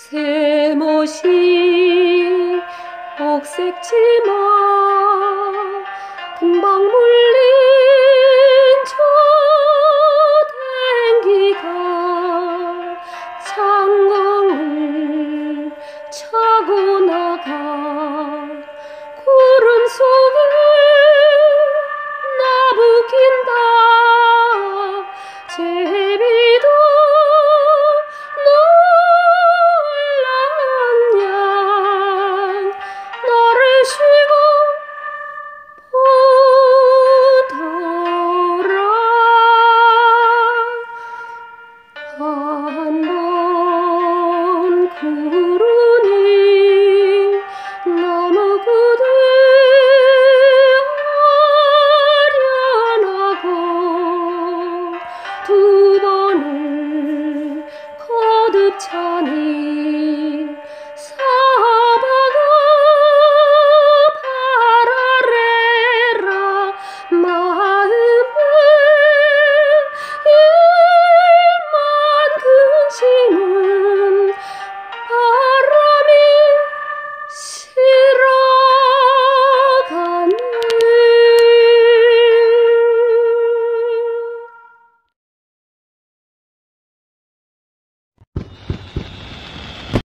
세모시 옥색 치마 금방 물린 저 댕기가 창공을 차고 나가 구름 속에 나부긴다 한번 구르니 너무 그대 아련하고 두 번을 거듭 차니